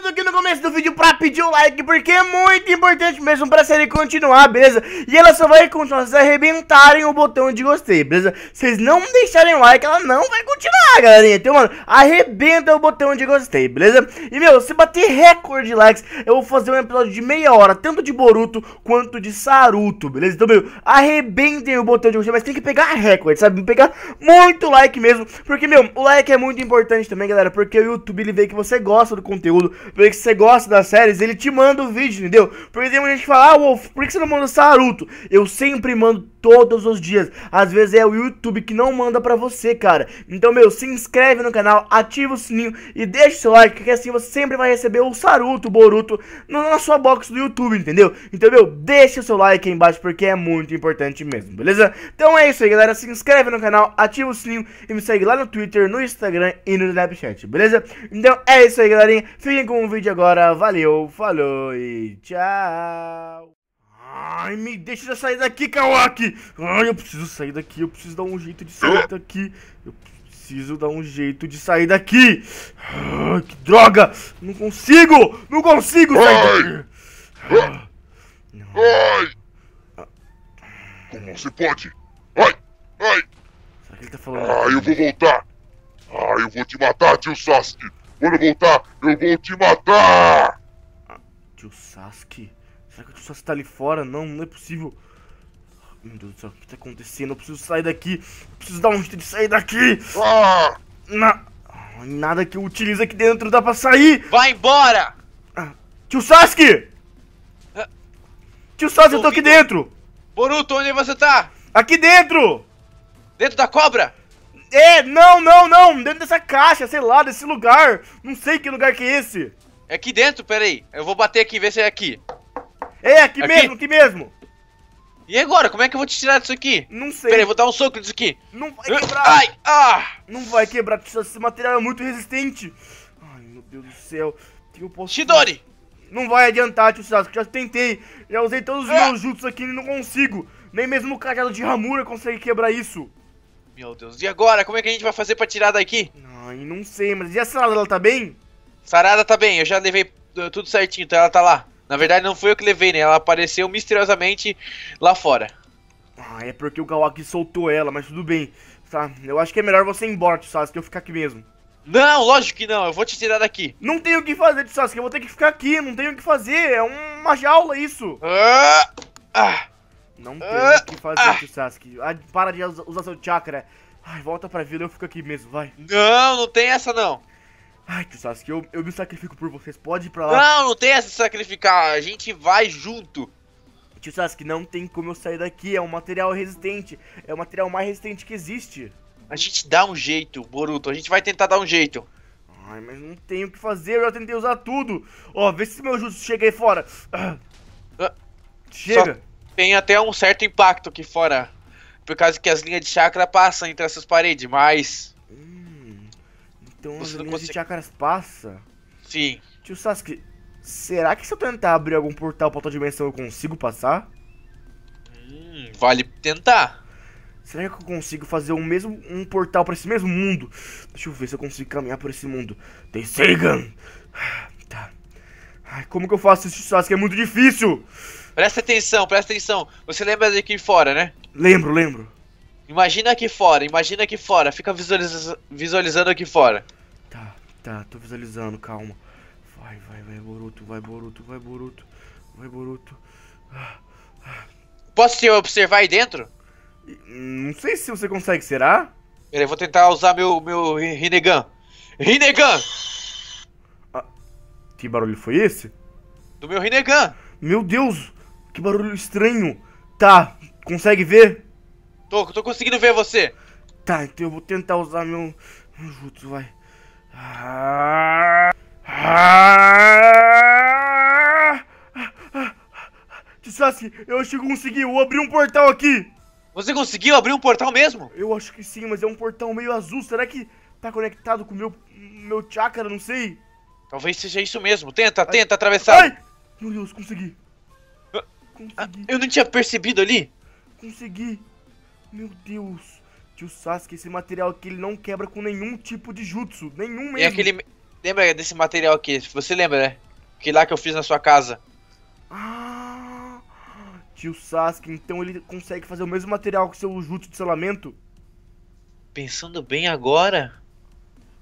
tô aqui no começo do vídeo pra pedir o like, porque é muito importante mesmo pra série continuar, beleza? E ela só vai continuar se arrebentarem o botão de gostei, beleza? Vocês não deixarem o like, ela não vai continuar, galerinha. Então, mano, arrebenta o botão de gostei, beleza? E, meu, se bater recorde de likes, eu vou fazer um episódio de meia hora, tanto de Boruto quanto de Saruto, beleza? Então, meu, arrebentem o botão de gostei, mas tem que pegar recorde, sabe? Pegar muito like mesmo, porque, meu, o like é muito importante também, galera, porque o YouTube, ele vê que você gosta do conteúdo, vê que você gosta das séries, ele te manda o vídeo, entendeu? Porque tem muita gente que fala, ah, Wolf, por que você não manda Saruto? Eu sempre mando todos os dias. Às vezes é o YouTube que não manda pra você, cara. Então, meu, se inscreve no canal, ativa o sininho e deixa o seu like, que assim você sempre vai receber o Saruto, o Boruto na sua box do YouTube, entendeu? Então, meu, deixa o seu like aí embaixo porque é muito importante mesmo, beleza? Então é isso aí, galera. Se inscreve no canal, ativa o sininho e me segue lá no Twitter, no Instagram e no Snapchat, beleza? Então é isso aí, galerinha. Fiquem com o vídeo agora. Valeu, falou e tchau. Ai, me deixa eu sair daqui, Kawaki! Ai, eu preciso sair daqui, eu preciso dar um jeito de sair daqui. Eu preciso dar um jeito de sair daqui. Ai, que droga! Não consigo! Não consigo sair daqui! Ai! Como você pode? Ai! Ai! Será que ele tá falando? Ai, eu vou voltar! Ai, eu vou te matar, tio Sasuke! Quando voltar, eu vou te matar! Tio Sasuke? Será que o tio Sasuke tá ali fora? Não, não é possível. Meu Deus do céu, o que tá acontecendo? Eu preciso sair daqui. Eu preciso dar um jeito de sair daqui. Ah! Na... Nada que eu utilize aqui dentro dá pra sair. Vai embora! Tio Sasuke! Ah. Tio Sasuke, eu tô aqui dentro. Boruto, onde você tá? Aqui dentro. Dentro da cobra? É, não, não, não. Dentro dessa caixa, sei lá, desse lugar. Não sei que lugar que é esse. É aqui dentro? Pera aí. Eu vou bater aqui, ver se é aqui. É, aqui, Aqui? mesmo, aqui mesmo. E agora? Como é que eu vou te tirar disso aqui? Não sei. Pera aí, vou dar um soco nisso aqui. Não vai quebrar. Ai! Ah! Não vai quebrar. Esse material é muito resistente. Ai, meu Deus do céu. O que eu posso Shidori! Não vai adiantar, tio Sasuke. Já tentei. Já usei todos os Ah. meus jutsus aqui e não consigo. Nem mesmo o cajado de Hamura consegue quebrar isso. Meu Deus, e agora? Como é que a gente vai fazer pra tirar daqui? Ai, não sei, mas e a Sarada, ela tá bem? Sarada tá bem, eu já levei uh, tudo certinho, então ela tá lá. Na verdade, não foi eu que levei, né? Ela apareceu misteriosamente lá fora. Ah, é porque o Kawaki soltou ela, mas tudo bem. Tá, eu acho que é melhor você ir embora, tio Sasuke, eu ficar aqui mesmo. Não, lógico que não, eu vou te tirar daqui. Não tenho o que fazer, Sasuke, eu vou ter que ficar aqui, não tenho o que fazer, é uma jaula isso. Ah! Ah! Não Ah, o que fazer, ah. tio Sasuke. Ah, para de usar seu chakra. Ai, volta pra vila, eu fico aqui mesmo, vai. Não, não tem essa não. Ai, tio Sasuke, eu, eu me sacrifico por vocês, pode ir pra lá. Não, não tem essa de sacrificar, a gente vai junto. Tio Sasuke, não tem como eu sair daqui, é um material resistente. É o material mais resistente que existe. A gente dá um jeito, Boruto, a gente vai tentar dar um jeito. Ai, mas não tenho o que fazer, eu já tentei usar tudo. Ó, vê se meu jutsu chega aí fora. Ah. Chega. Tem até um certo impacto aqui fora. Por causa que as linhas de chakra passam entre essas paredes, mas. Hum, então as linhas de consegue- chakras passa. Sim. Tio Sasuke, será que se eu tentar abrir algum portal pra outra dimensão eu consigo passar? Hum, vale tentar. Será que eu consigo fazer um mesmo um portal pra esse mesmo mundo? Deixa eu ver se eu consigo caminhar por esse mundo. Tenseigan! Tá. Ai, como que eu faço isso, Sasuke? É muito difícil! Presta atenção, presta atenção. Você lembra daqui fora, né? Lembro, lembro. Imagina aqui fora, imagina aqui fora. Fica visualiza visualizando aqui fora. Tá, tá, tô visualizando, calma. Vai, vai, vai, Boruto, vai, Boruto, vai, Boruto, vai, Boruto. Posso te observar aí dentro? Não sei se você consegue, será? Peraí, vou tentar usar meu, meu Rinnegan. Rinnegan! Que barulho foi esse? Do meu Rinnegan! Meu Deus, que barulho estranho. Tá, consegue ver? Tô, tô conseguindo ver você. Tá, então eu vou tentar usar meu, meu jutsu, vai. Ah, ah, ah, Sasuke, eu acho que consegui, eu abri um portal aqui. Você conseguiu abrir um portal mesmo? Eu acho que sim, mas é um portal meio azul. Será que tá conectado com o meu, meu chakra? Não sei. Talvez seja isso mesmo. Tenta, tenta atravessar. Ai! Meu Deus, consegui. Ah, eu não tinha percebido ali. consegui. Meu Deus. Tio Sasuke, esse material aqui ele não quebra com nenhum tipo de jutsu. Nenhum mesmo. É aquele, lembra desse material aqui? Você lembra, né? Que lá que eu fiz na sua casa. Ah, tio Sasuke, então ele consegue fazer o mesmo material que seu jutsu de selamento? Pensando bem agora.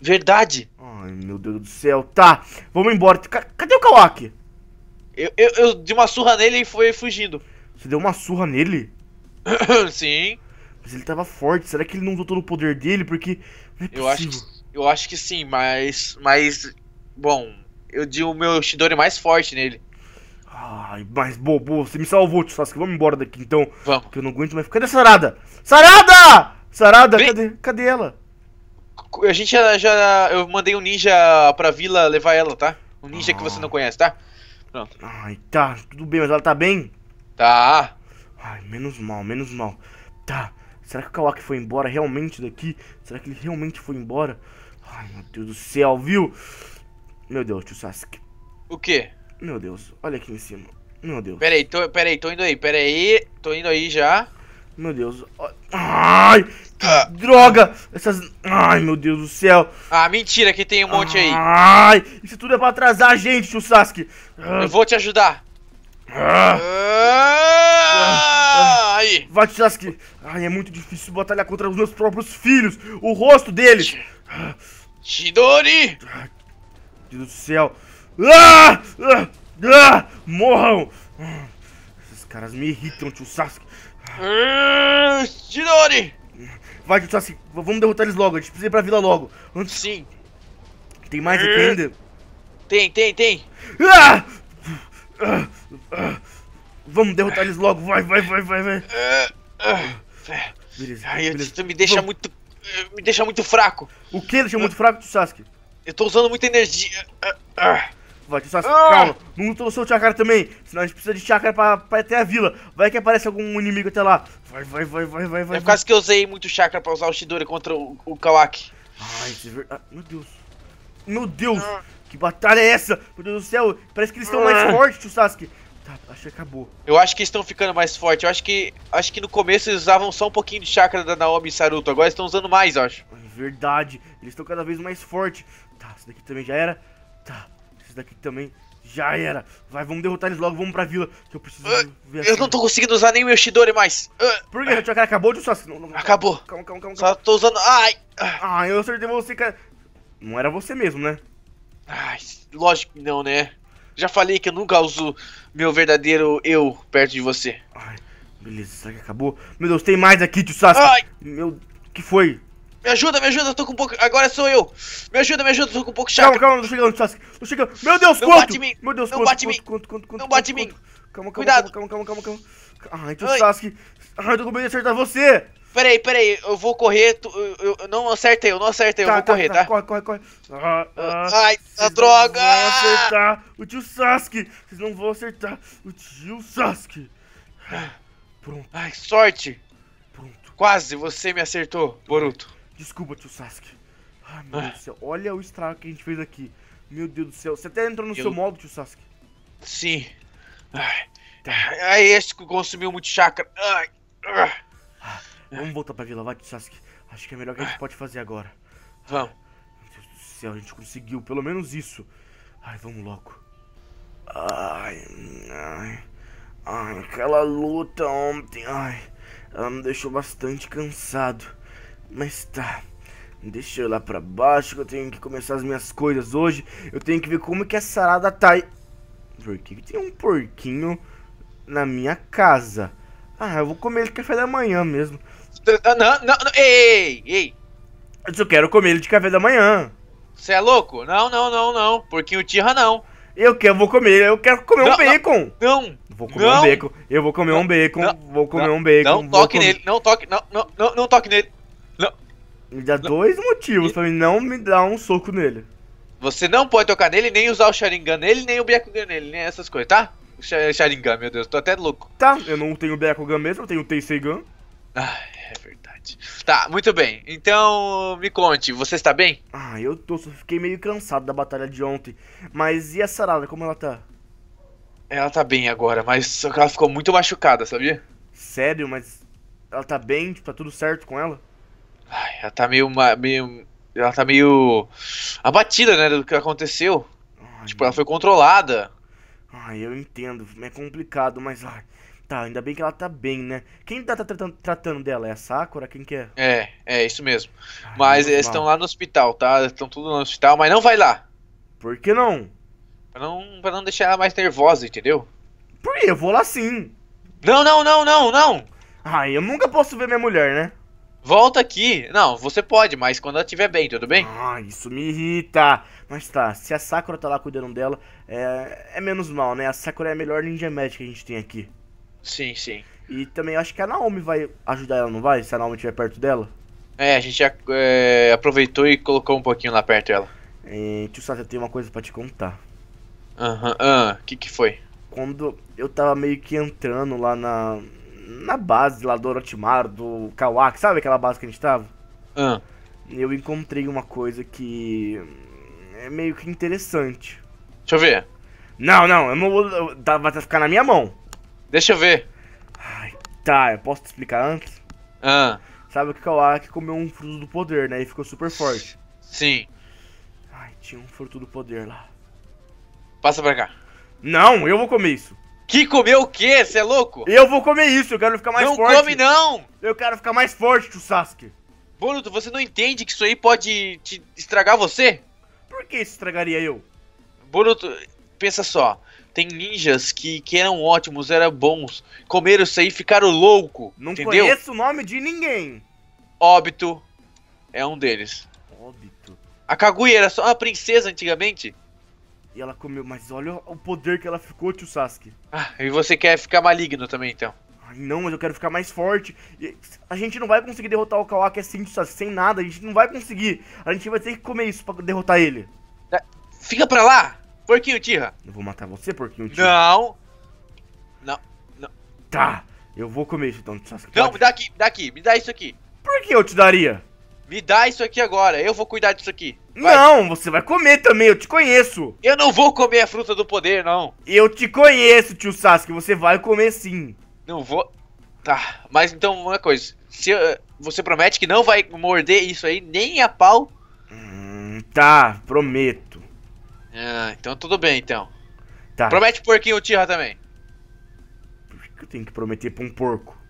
Verdade. Ai, meu Deus do céu. Tá, vamos embora. Ca- Cadê o Kawaki? Eu, eu, eu dei uma surra nele e foi fugindo. Você deu uma surra nele? Sim, Mas ele tava forte. Será que ele não usou todo o poder dele? Porque é eu acho, que, eu acho que sim, mas. Mas. Bom, eu dei o meu Shidori mais forte nele. Ai, mas bobo, você me salvou, tio Sasuke. Vamos embora daqui então. Vamos. Porque eu não aguento mais. Cadê a Sarada? Sarada! Sarada, cadê? Cadê ela? A gente já, já. Eu mandei um ninja pra vila levar ela, tá? Um ninja que você não conhece, tá? Ai, tá, tudo bem, mas ela tá bem? Tá. Ai, menos mal, menos mal. Tá, será que o Kawaki foi embora realmente daqui? Será que ele realmente foi embora? Ai, meu Deus do céu, viu? Meu Deus, tio Sasuke. O quê? Meu Deus, olha aqui em cima. Meu Deus, Pera aí, tô, pera aí, tô indo aí, pera aí. Tô indo aí já. meu Deus. Ai, que droga! Essas. Ai, meu Deus do céu. Ah, mentira que tem um monte aí. Ai, isso tudo é pra atrasar a gente, tio Sasuke. Eu vou te ajudar. Ah, Ah, aí. vai, tio Sasuke. Ai, é muito difícil batalhar contra os meus próprios filhos. O rosto deles. Shidori! Meu Deus do céu. Ah! Ah! Ah! Morram! Ah, Esses caras me irritam, tio Sasuke. Ah, Shidori! Vai, tio Sasuke, v- vamos derrotar eles logo. A gente precisa ir pra vila logo. Antes, Sim, tem mais aqui ainda. tem, tem, tem. Ah! Ah! Ah! Vamos derrotar eles logo. Vai, vai, vai, vai, vai. Ah, ah. Beleza, Ai, beleza. isso me deixa Vamos. muito. Me deixa muito fraco. O que? Deixa muito fraco, Sasuke. Eu tô usando muita energia. Ah, ah. Vai, tio Sasuke, Ah! calma. Não luta o chakra também. Senão a gente precisa de chakra pra, pra ir até a vila. Vai que aparece algum inimigo até lá. Vai, vai, vai, vai, vai, vai. É por causa que eu usei muito chakra pra usar o Shidori contra o, o Kawaki. Ai, isso é verdade. Meu Deus. Meu Deus. Que batalha é essa? Meu Deus do céu. Parece que eles estão mais Ah. fortes, tio Sasuke. Tá, acho que acabou. Eu acho que estão ficando mais fortes. Eu acho que. Acho que no começo eles usavam só um pouquinho de chakra da Naomi e Saruto. Agora eles estão usando mais, eu acho. É verdade. Eles estão cada vez mais fortes. Tá, esse daqui também já era. Tá, esse daqui também já era. Vai, vamos derrotar eles logo. Vamos pra vila. Que eu preciso Ah, ver Eu não tô conseguindo usar nem o meu Shidori mais. Ah, Por que? O chakra acabou, tio Sasuke? Não, não, Acabou. Calma, calma, calma. calma. Só tô usando. Ai! Ah, Ah, eu acertei você, cara. Não era você mesmo, né? Ai, lógico que não, né? Já falei que eu nunca uso meu verdadeiro eu perto de você. Ai, beleza. Será que acabou? Meu Deus, tem mais aqui, tio Sasuke. Ai! Meu... que foi? Me ajuda, me ajuda, eu tô com um pouco. Agora sou eu! Me ajuda, me ajuda, eu tô com um pouco de Calma, calma, tô chegando, Sasuke. Tô chegando. Meu Deus, Não quanto? bate em mim. Meu Deus, Não quanto, bate em quanto, mim. quanto, quanto, quanto, Não quanto, bate em quanto? mim. Calma, calma, Cuidado. calma, calma, calma, calma, calma. Ai, tio Ai. Sasuke. Ai, eu tô com medo de acertar você. Peraí, peraí, eu vou correr. tu- eu, eu não acertei, eu não acertei, eu vou correr, tá? Corre, corre, corre. Ah, ah, Ai, a vocês droga! Não vão acertar o tio Sasuke. Vocês não vão acertar o tio Sasuke. Pronto, Ai, sorte! pronto. Quase você me acertou, Boruto. Desculpa, tio Sasuke. Ai, meu Deus do céu. Olha o estrago que a gente fez aqui. Meu Deus do céu. Você até entrou no Eu- seu modo, tio Sasuke. Sim. Ai, ai esse que consumiu muito chakra. Ai, ah. Vamos voltar pra vila, vai, tio Sasuke. Acho que é melhor que a gente pode fazer agora. Vamos. Meu Deus do céu, a gente conseguiu, pelo menos isso. Ai, vamos logo. Ai, ai, ai, aquela luta ontem, ai, ela me deixou bastante cansado. Mas tá, deixa eu ir lá pra baixo que eu tenho que começar as minhas coisas hoje. Eu tenho que ver como que a sarada tá aí. Por que que tem um porquinho na minha casa? Ah, eu vou comer ele de café da manhã mesmo. Ah, Não, não, não. Ei, ei, ei. Eu só quero comer ele de café da manhã. Você é louco? Não, não, não, não. Porquinho Tira não. Eu quero, vou comer, eu quero comer um Não, não. bacon. Não. Vou comer Não. um bacon. Eu vou comer um bacon. Não. Vou comer Não. um bacon. Não toque comer- nele. Não toque. Não, não, não, não toque nele. Me dá dois motivos pra mim não me dar um soco nele. Você não pode tocar nele, nem usar o Sharingan nele, nem o Byakugan nele, nem essas coisas, tá? O Sha- Sharingan, meu Deus, tô até louco. Tá, eu não tenho Byakugan mesmo, eu tenho Teisegan. Ah, é verdade. Tá, muito bem. Então, me conte, você está bem? Ah, eu tô, só fiquei meio cansado da batalha de ontem. Mas e a Sarada, como ela tá? Ela tá bem agora, mas só que ela ficou muito machucada, sabia? Sério, mas ela tá bem? Tipo, tá tudo certo com ela? Ai, ela tá meio, meio, ela tá meio abatida, né, do que aconteceu. Ai, Tipo, ela foi controlada. ai, eu entendo. É complicado, mas. Ai, tá, ainda bem que ela tá bem, né? Quem tá, tratando, tratando dela? É a Sakura? Quem que é? É, é isso mesmo. Ai, Mas eles estão lá no hospital, tá? Estão tudo no hospital, mas não vai lá. Por que não? Pra não, pra não deixar ela mais nervosa, entendeu? Por que? Eu vou lá sim. Não, não, não, não, não! Ai, eu nunca posso ver minha mulher, né? Volta aqui. Não, você pode, mas quando ela estiver bem, tudo bem? Ai, isso me irrita. Mas tá, se a Sakura tá lá cuidando dela, é, é menos mal, né? A Sakura é a melhor ninja médica que a gente tem aqui. Sim, sim. E também acho que a Naomi vai ajudar ela, não vai? Se a Naomi estiver perto dela. É, a gente já é, aproveitou e colocou um pouquinho lá perto dela. É, tio Sasha, eu tenho uma coisa pra te contar. Aham, ah, o que que foi? Quando eu tava meio que entrando lá na, na base lá do Orochimaru, do Kawaki, sabe aquela base que a gente tava? Ah, Eu encontrei uma coisa que é meio que interessante. deixa eu ver. Não, não, eu não vou. eu- tá- Vai ficar na minha mão. Deixa eu ver. Ai, tá, eu posso te explicar antes? Ah, Sabe que o Kawaki comeu um fruto do poder, né? E ficou super forte. sim. Ai, tinha um fruto do poder lá. Passa pra cá. Não, eu vou comer isso. Que comeu o quê? Você é louco? Eu vou comer isso, eu quero ficar mais não forte. come não! Eu quero ficar mais forte, tio Sasuke. Boruto, você não entende que isso aí pode te estragar você? Por que estragaria eu? Boruto, pensa só. Tem ninjas que, que eram ótimos, eram bons. Comeram isso aí e ficaram louco. Não entendeu? conheço o nome de ninguém. Óbito é um deles. Óbito. A Kaguya era só uma princesa antigamente. E ela comeu, mas olha o poder que ela ficou, tio Sasuke. Ah, e você quer ficar maligno também, então. Ai, não, mas eu quero ficar mais forte. E A gente não vai conseguir derrotar o Kawaki assim, tio Sasuke, sem nada. A gente não vai conseguir. A gente vai ter que comer isso pra derrotar ele. Fica pra lá! Porquinho, Tira. Eu vou matar você, porquinho, tio. Não! Tá, eu vou comer isso então, tio Sasuke. Não, Pode? me dá aqui, me dá aqui, me dá isso aqui. Por que eu te daria? Me dá isso aqui agora, eu vou cuidar disso aqui. Vai. Não, você vai comer também, eu te conheço. Eu não vou comer a fruta do poder, não. Eu te conheço, tio Sasuke, você vai comer sim. Não vou. Tá, mas então uma coisa. Se eu- você promete que não vai morder isso aí nem a pau? Hum, tá, prometo. Ah, então tudo bem, então. Tá, Promete porquinho Tira também. por que eu tenho que prometer pra um porco?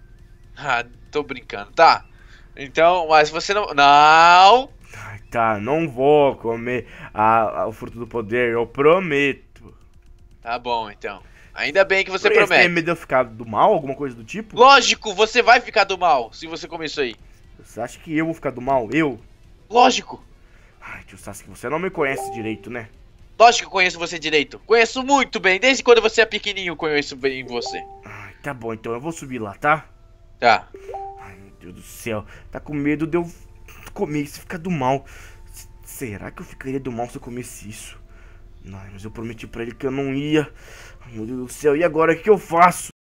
Ah, tô brincando. Tá. Então, mas você não. Não! Ai, tá, não vou comer a- a- o fruto do poder, eu prometo. Tá bom, então. Ainda bem que você Por Você promete. medo de eu ficar do mal, alguma coisa do tipo? Lógico, você vai ficar do mal se você comer isso aí. Você acha que eu vou ficar do mal? Eu? Lógico. Ai, tio Sasuke, você não me conhece direito, né? Lógico que eu conheço você direito. Conheço muito bem. Desde quando você é pequenininho, eu conheço bem você. Ai, tá bom, então eu vou subir lá, tá? Tá. Deus do céu. Tá com medo de eu comer isso e ficar do mal. Será que eu ficaria do mal se eu comesse isso? Não, mas eu prometi pra ele que eu não ia. Meu Deus do céu, e agora o que eu faço?